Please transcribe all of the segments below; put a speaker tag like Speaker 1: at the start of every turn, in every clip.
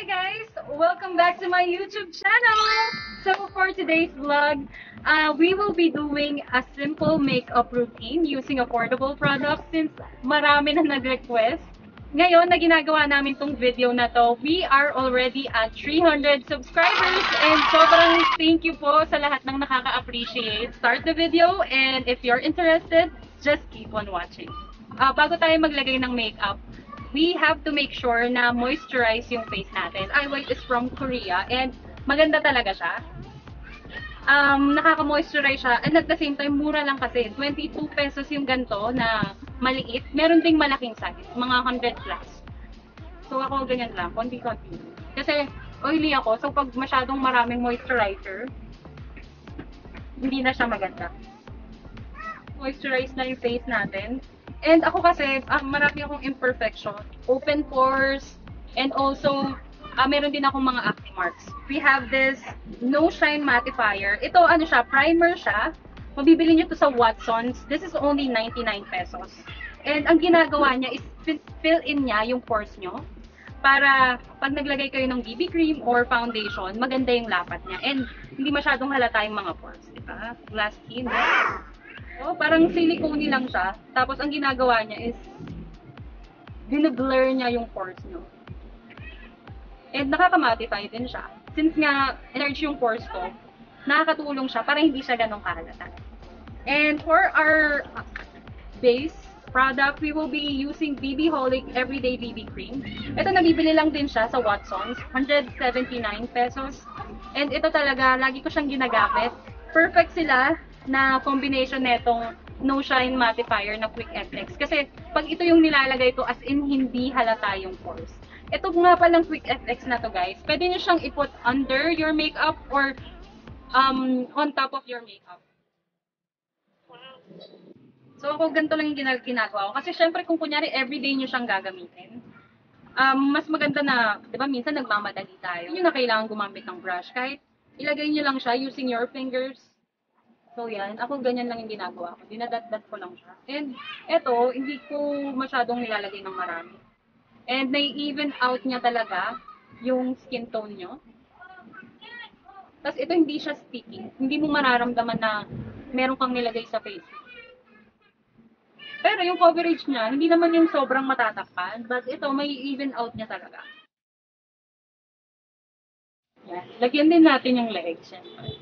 Speaker 1: Welcome back to my YouTube channel! So for today's vlog, uh, we will be doing a simple makeup routine using affordable products since marami na nag-request. Ngayon na ginagawa namin tong video na to, we are already at 300 subscribers and sobrang thank you po sa lahat ng nakaka-appreciate. Start the video and if you're interested, just keep on watching. Uh, bago tayo maglagay ng makeup, we have to make sure na moisturize yung face natin. Eye White is from Korea and maganda talaga siya. Um, nakaka-moisturize siya and at the same time, mura lang kasi. 22 pesos yung ganto na maliit. Meron ding malaking size, mga 100 plus. So ako ganyan lang, konti-konti. Kasi oily ako, so pag masyadong maraming moisturizer, hindi na siya maganda. Moisturize na yung face natin. And ako kasi, ah, marami akong imperfection. Open pores, and also, ah, meron din akong mga acne marks. We have this No Shine Mattifier. Ito, ano siya, primer siya. Mabibili nyo to sa Watsons. This is only 99 pesos. And ang ginagawa niya is fi- fill in niya yung pores nyo para pag naglagay kayo ng BB cream or foundation, maganda yung lapat niya. And hindi masyadong halata yung mga pores. Diba? Glass skin. Oh, parang silicone lang siya. Tapos ang ginagawa niya is binu-blur niya yung pores nyo. And nakaka-mattify din siya. Since nga energy yung pores ko, nakakatulong siya para hindi siya ganun kahalata. And for our base product, we will be using BB Holic Everyday BB Cream. Ito nabibili lang din siya sa Watsons, 179 pesos. And ito talaga, lagi ko siyang ginagamit. Perfect sila na combination netong No Shine Mattifier na Quick FX. Kasi pag ito yung nilalagay ko as in hindi halata yung pores. Ito nga palang Quick FX na to guys. Pwede nyo siyang iput under your makeup or um, on top of your makeup. So ako ganito lang yung gina- ginagawa ko. Kasi syempre kung kunyari everyday nyo siyang gagamitin, um, mas maganda na, di ba minsan nagmamadali tayo. Yun na kailangan gumamit ng brush. Kahit ilagay nyo lang siya using your fingers. So yan, ako ganyan lang yung ginagawa ko. Dinadat-dat ko lang siya. And eto, hindi ko masyadong nilalagay ng marami. And nai-even out niya talaga yung skin tone nyo. Tapos ito hindi siya sticky. Hindi mo mararamdaman na meron kang nilagay sa face. Pero yung coverage niya, hindi naman yung sobrang matatakpan. But ito, may even out niya talaga. Yan. Lagyan din natin yung legs, syempre.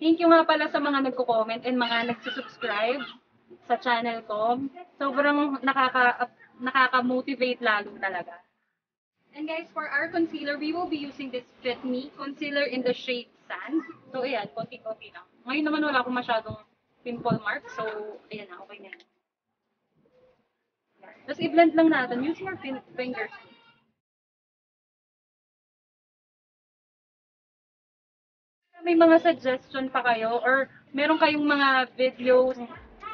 Speaker 1: Thank you nga pala sa mga nagko-comment and mga nagsusubscribe sa channel ko. Sobrang nakaka nakaka-motivate lalo talaga. And guys, for our concealer, we will be using this Fit Me concealer in the shade Sand. So, ayan, konti-konti lang. Ngayon naman wala akong masyadong pimple mark. So, ayan na, okay na. yan. Tapos i-blend lang natin using our fin- fingers. May mga suggestion pa kayo or meron kayong mga videos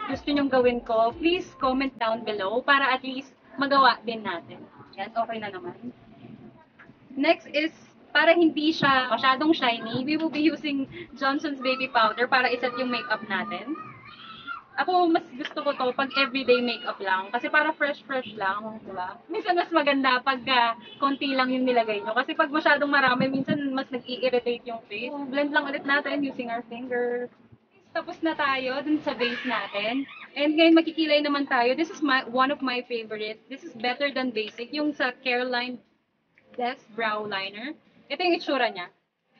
Speaker 1: gusto nyong gawin ko, please comment down below para at least magawa din natin. Yan, okay na naman. Next is, para hindi siya masyadong shiny, we will be using Johnson's Baby Powder para iset yung makeup natin. Ako, mas gusto ko to pag everyday makeup lang. Kasi para fresh-fresh lang, di ba? Minsan mas maganda pag ah, konti lang yung nilagay nyo. Kasi pag masyadong marami, minsan mas nag-i-irritate yung face. So, blend lang ulit natin using our fingers. Tapos na tayo dun sa base natin. And ngayon makikilay naman tayo. This is my one of my favorite. This is better than basic. Yung sa Caroline Best Brow Liner. Ito yung itsura niya.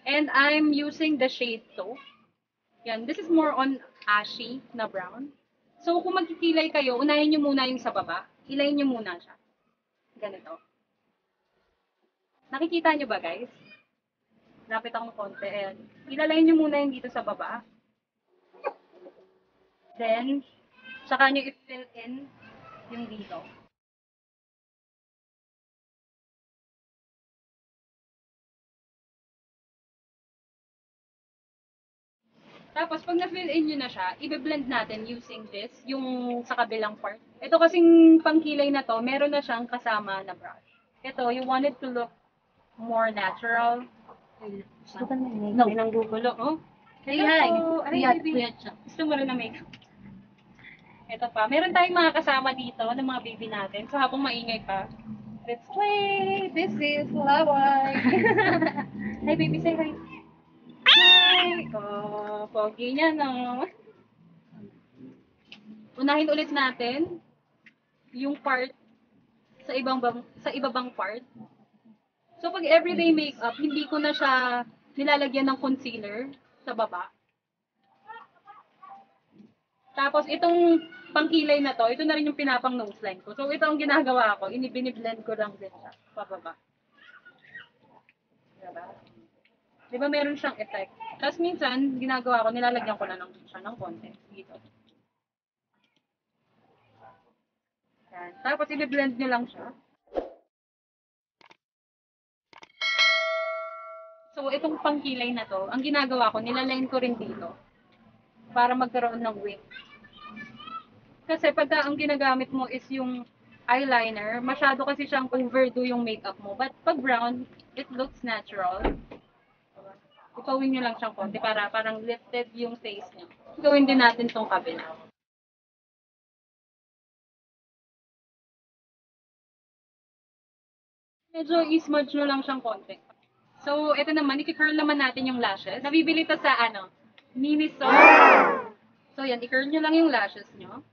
Speaker 1: And I'm using the shade to. Yan. This is more on ashy na brown. So, kung magkikilay kayo, unahin nyo muna yung sa baba. Ilayin nyo muna siya. Ganito. Nakikita nyo ba, guys? Lapit akong konti. Ayan. Ilalayin nyo muna yung dito sa baba. Then, saka nyo i-fill in yung dito. Tapos, pag na-fill in nyo na siya, i-blend natin using this, yung sa kabilang part. Ito kasing pangkilay na to, meron na siyang kasama na brush. Ito, you want it to look more natural.
Speaker 2: No.
Speaker 1: May nanggugulo, oh. Hello
Speaker 2: hi.
Speaker 1: po. Aray,
Speaker 2: Kuyat,
Speaker 1: baby.
Speaker 2: kuyat siya.
Speaker 1: Gusto mo rin na makeup. Ito pa. Meron tayong mga kasama dito ng mga baby natin. So habang maingay pa, let's play! This is Laway! hi baby, say hi! Hi! Oh, pogi niya no. Unahin ulit natin yung part sa ibang bang, sa iba bang part. So pag everyday makeup, hindi ko na siya nilalagyan ng concealer sa baba. Tapos itong pangkilay na to, ito na rin yung pinapang nose line ko. So ito ang ginagawa ko, inibiniblend ko lang din siya pababa. Diba? Di ba meron siyang effect? Tapos minsan, ginagawa ko, nilalagyan ko na ng siya ng konti. Dito. Yan. Tapos i-blend nyo lang siya. So, itong pangkilay na to, ang ginagawa ko, nilaline ko rin dito para magkaroon ng wing. Kasi pagka ang ginagamit mo is yung eyeliner, masyado kasi siyang overdo yung makeup mo. But pag brown, it looks natural. Ipawin nyo lang siyang konti para parang lifted yung face niya. Gawin din natin tong kabila. Medyo i-smudge nyo lang siyang konti. So, ito naman, i-curl naman natin yung lashes. Nabibili to sa ano, Miniso. So, yan, i-curl nyo lang yung lashes nyo.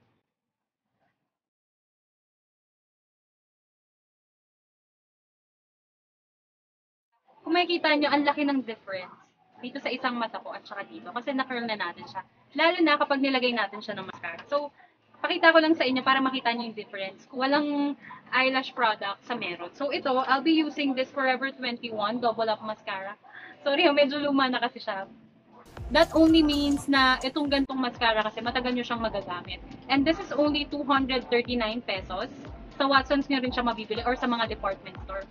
Speaker 1: Kung makikita nyo, ang laki ng difference dito sa isang mata ko at saka dito. Kasi na-curl na natin siya. Lalo na kapag nilagay natin siya ng mascara. So, pakita ko lang sa inyo para makita nyo yung difference. Walang eyelash product sa meron. So, ito, I'll be using this Forever 21 Double Up Mascara. Sorry, medyo luma na kasi siya. That only means na itong gantong mascara kasi matagal nyo siyang magagamit. And this is only 239 pesos. Sa Watson's nyo rin siya mabibili or sa mga department store.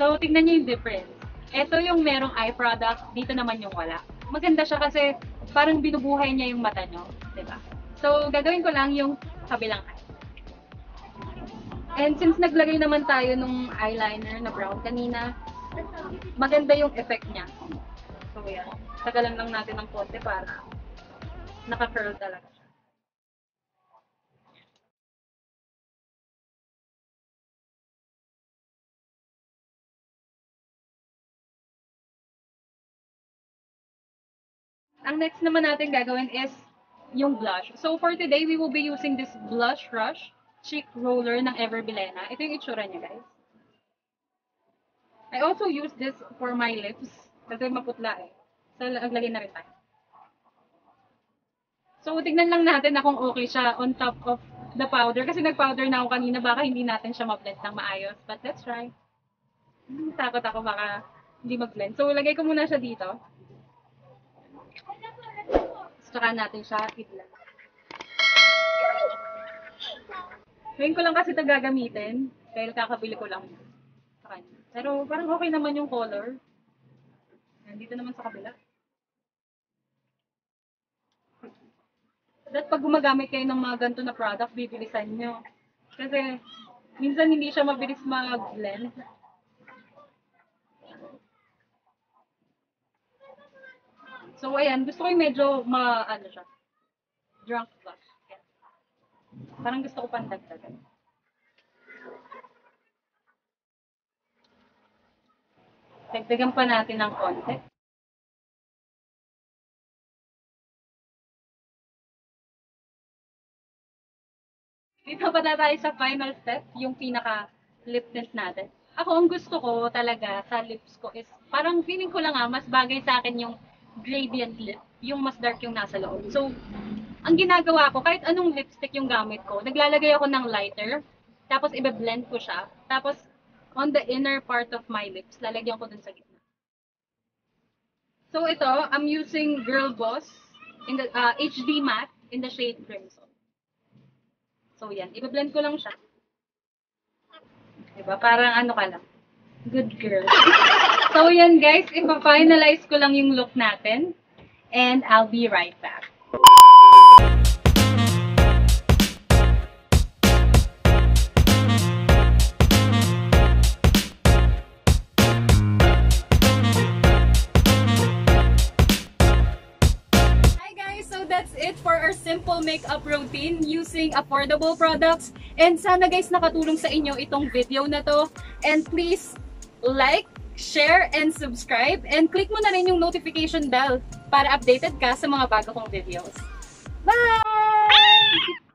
Speaker 1: So, tignan niyo yung difference. Ito yung merong eye product, dito naman yung wala. Maganda siya kasi parang binubuhay niya yung mata nyo. Diba? So, gagawin ko lang yung kabilang eye. And since naglagay naman tayo nung eyeliner na brown kanina, maganda yung effect niya. So, yan. Tagalan lang natin ng konti para naka-curl talaga Ang next naman natin gagawin is yung blush. So for today, we will be using this Blush Rush Cheek Roller ng Everbilena. Ito yung itsura niya, guys. I also use this for my lips. Kasi maputla eh. So, naglagay na rin tayo. So, tignan lang natin na kung okay siya on top of the powder. Kasi nag-powder na ako kanina. Baka hindi natin siya ma-blend ng maayos. But let's try. Hmm, Takot ako baka hindi mag-blend. So, lagay ko muna siya dito. Tsaka natin siya i-blend. Ngayon ko lang kasi ito gagamitin. Dahil kakabili ko lang sa. Pero parang okay naman yung color. Nandito naman sa kabila. That pag gumagamit kayo ng mga ganito na product, bibilisan nyo. Kasi minsan hindi siya mabilis mag-blend. So, ayan. Gusto ko yung medyo ma, ano siya, drunk blush. Yan. Parang gusto ko pandagdagan. Dagdagan pa natin ng konti. Dito pa na tayo sa final step, yung pinaka lip tint natin. Ako, ang gusto ko talaga sa lips ko is, parang feeling ko lang ah, mas bagay sa akin yung gradient lip, yung mas dark yung nasa loob. So, ang ginagawa ko, kahit anong lipstick yung gamit ko, naglalagay ako ng lighter, tapos ibe-blend ko siya, tapos on the inner part of my lips, lalagyan ko dun sa gitna. So, ito, I'm using Girl Boss in the uh, HD matte in the shade Crimson. So, yan. Ibe-blend ko lang siya. Diba? Parang ano ka lang. Good girl. So yan guys, ipa-finalize ko lang yung look natin. And I'll be right back. that's it for our simple makeup routine using affordable products. And sana guys nakatulong sa inyo itong video na to. And please like, share, and subscribe. And click mo na rin yung notification bell para updated ka sa mga bago kong videos. Bye!